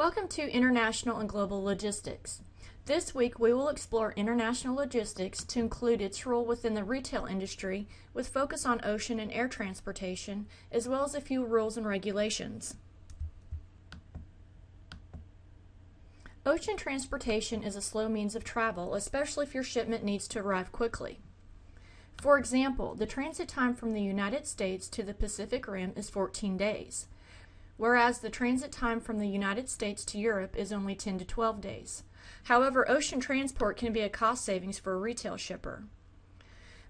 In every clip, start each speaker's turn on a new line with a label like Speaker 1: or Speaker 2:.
Speaker 1: Welcome to International and Global Logistics. This week we will explore international logistics to include its role within the retail industry with focus on ocean and air transportation, as well as a few rules and regulations. Ocean transportation is a slow means of travel, especially if your shipment needs to arrive quickly. For example, the transit time from the United States to the Pacific Rim is 14 days, whereas the transit time from the United States to Europe is only 10 to 12 days. However, ocean transport can be a cost savings for a retail shipper.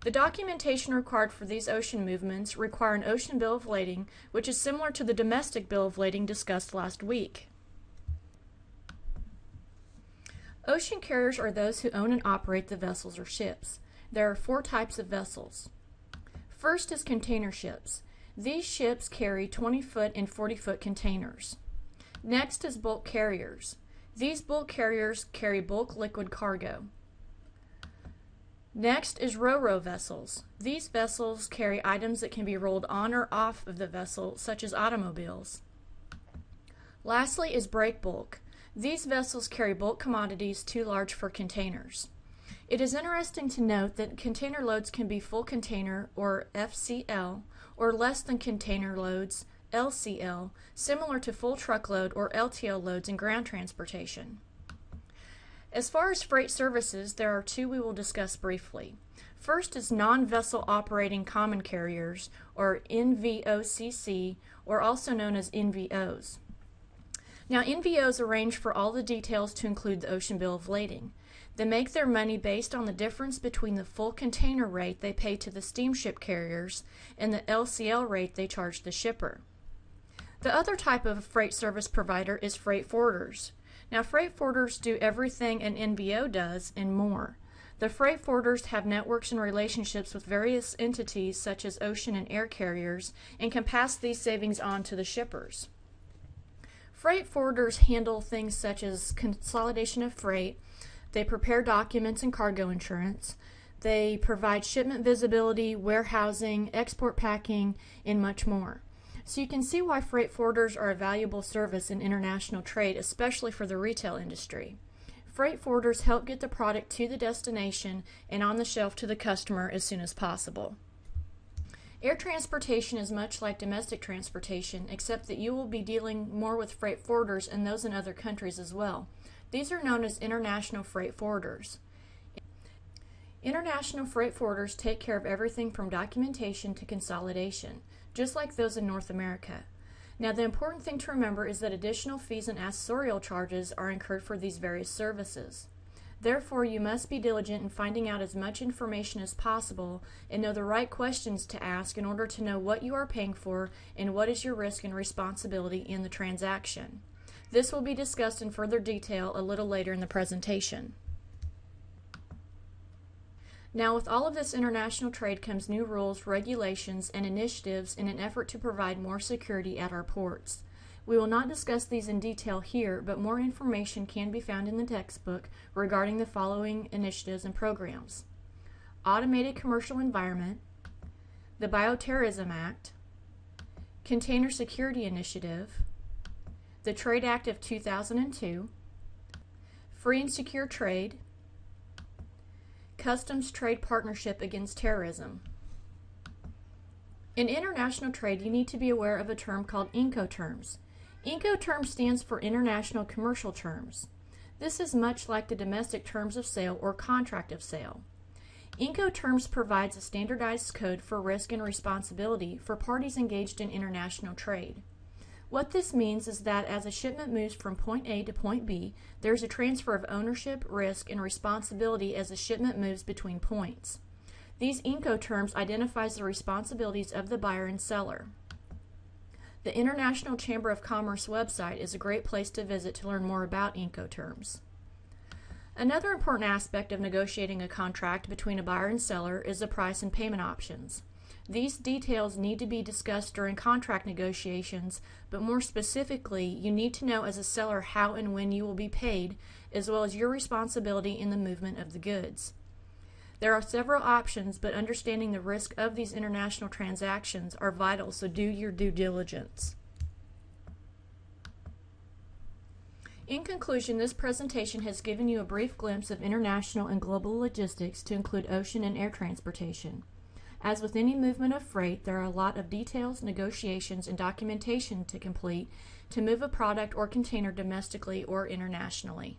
Speaker 1: The documentation required for these ocean movements require an ocean bill of lading, which is similar to the domestic bill of lading discussed last week. Ocean carriers are those who own and operate the vessels or ships. There are four types of vessels. First is container ships. These ships carry 20 foot and 40 foot containers. Next is bulk carriers. These bulk carriers carry bulk liquid cargo. Next is ro-ro vessels. These vessels carry items that can be rolled on or off of the vessel, such as automobiles. Lastly is break bulk. These vessels carry bulk commodities too large for containers. It is interesting to note that container loads can be full container or FCL or less than container loads LCL, similar to full truckload or LTL loads in ground transportation. As far as freight services, there are two we will discuss briefly. First is non-vessel operating common carriers, or NVOCC, or also known as NVOs. Now, NVOs arrange for all the details to include the ocean bill of lading. They make their money based on the difference between the full container rate they pay to the steamship carriers and the LCL rate they charge the shipper. The other type of freight service provider is freight forwarders. Now, freight forwarders do everything an NVO does and more. The freight forwarders have networks and relationships with various entities such as ocean and air carriers and can pass these savings on to the shippers. Freight forwarders handle things such as consolidation of freight, they prepare documents and cargo insurance, they provide shipment visibility, warehousing, export packing, and much more. So you can see why freight forwarders are a valuable service in international trade, especially for the retail industry. Freight forwarders help get the product to the destination and on the shelf to the customer as soon as possible. Air transportation is much like domestic transportation, except that you will be dealing more with freight forwarders and those in other countries as well. These are known as international freight forwarders. International freight forwarders take care of everything from documentation to consolidation, just like those in North America. Now, the important thing to remember is that additional fees and accessorial charges are incurred for these various services. Therefore, you must be diligent in finding out as much information as possible and know the right questions to ask in order to know what you are paying for and what is your risk and responsibility in the transaction. This will be discussed in further detail a little later in the presentation. Now, with all of this international trade comes new rules, regulations, and initiatives in an effort to provide more security at our ports. We will not discuss these in detail here, but more information can be found in the textbook regarding the following initiatives and programs. Automated Commercial Environment, the Bioterrorism Act, Container Security Initiative, the Trade Act of 2002, Free and Secure Trade, Customs Trade Partnership Against Terrorism. In international trade, you need to be aware of a term called Incoterms. Incoterm stands for International Commercial Terms. This is much like the domestic terms of sale or contract of sale. Incoterms provides a standardized code for risk and responsibility for parties engaged in international trade. What this means is that as a shipment moves from point A to point B, there is a transfer of ownership, risk, and responsibility as the shipment moves between points. These Incoterms identifies the responsibilities of the buyer and seller. The International Chamber of Commerce website is a great place to visit to learn more about Incoterms. Another important aspect of negotiating a contract between a buyer and seller is the price and payment options. These details need to be discussed during contract negotiations, but more specifically, you need to know as a seller how and when you will be paid, as well as your responsibility in the movement of the goods. There are several options, but understanding the risk of these international transactions are vital, so do your due diligence. In conclusion, this presentation has given you a brief glimpse of international and global logistics to include ocean and air transportation. As with any movement of freight, there are a lot of details, negotiations, and documentation to complete to move a product or container domestically or internationally.